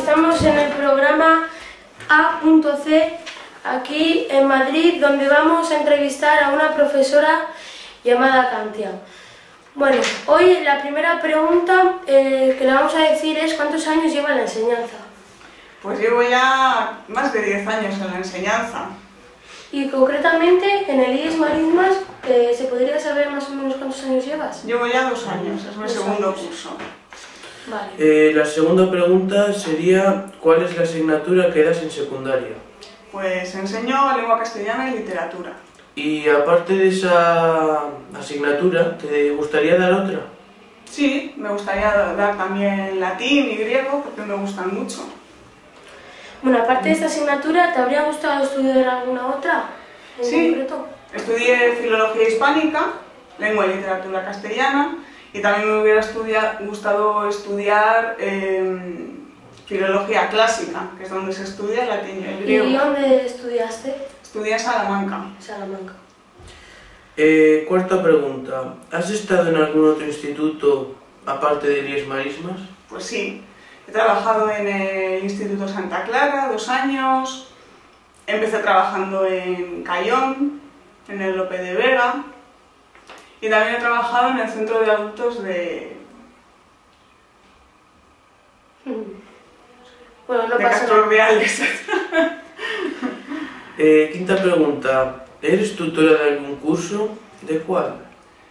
estamos en el programa A.C aquí en Madrid donde vamos a entrevistar a una profesora llamada Cantia. Bueno, hoy la primera pregunta eh, que le vamos a decir es ¿cuántos años lleva la enseñanza? Pues llevo ya más de 10 años en la enseñanza. Y concretamente en el IES Marismas, eh, ¿se podría saber más o menos cuántos años llevas? Llevo ya dos años, es mi segundo curso. Vale. Eh, la segunda pregunta sería ¿cuál es la asignatura que das en secundaria? Pues enseño lengua castellana y literatura. Y aparte de esa asignatura, ¿te gustaría dar otra? Sí, me gustaría dar también latín y griego porque me gustan mucho. Bueno, aparte de esta asignatura, ¿te habría gustado estudiar alguna otra en Sí. concreto? Estudié filología hispánica, lengua y literatura castellana y también me hubiera estudia- gustado estudiar em, filología clásica, que es donde se estudia el latín y el ¿Y griego. dónde estudiaste? Estudié en Salamanca. Salamanca. Eh, cuarta pregunta. ¿Has estado en algún otro instituto aparte de IES Marismas? Pues sí, he trabajado en el Instituto Santa Clara dos años, empecé trabajando en Cayón, en el Lope de Vega, y también he trabajado en el Centro de Adultos de, Bueno, no de pasa Castro. Reales. Eh, quinta pregunta. ¿Eres tutora de algún curso? ¿De cuál?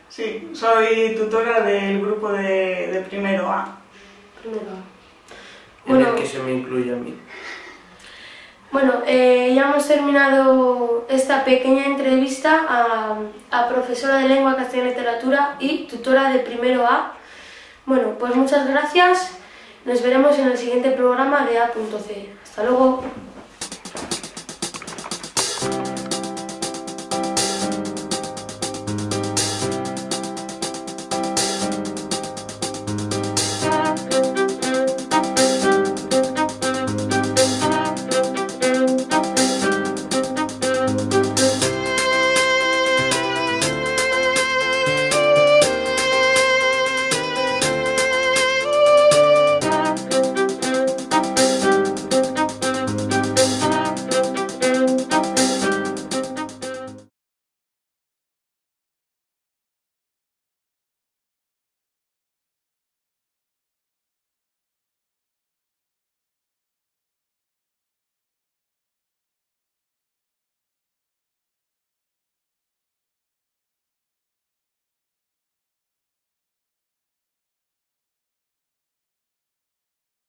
Sí, soy tutora del grupo de, de primero A. Primero. En Bueno, el que se me incluye a mí. Bueno eh, ya hemos terminado esta pequeña entrevista a, a profesora de lengua castellana y literatura y tutora de primero A. Bueno, pues muchas gracias. Nos veremos en el siguiente programa de A.C. Hasta luego.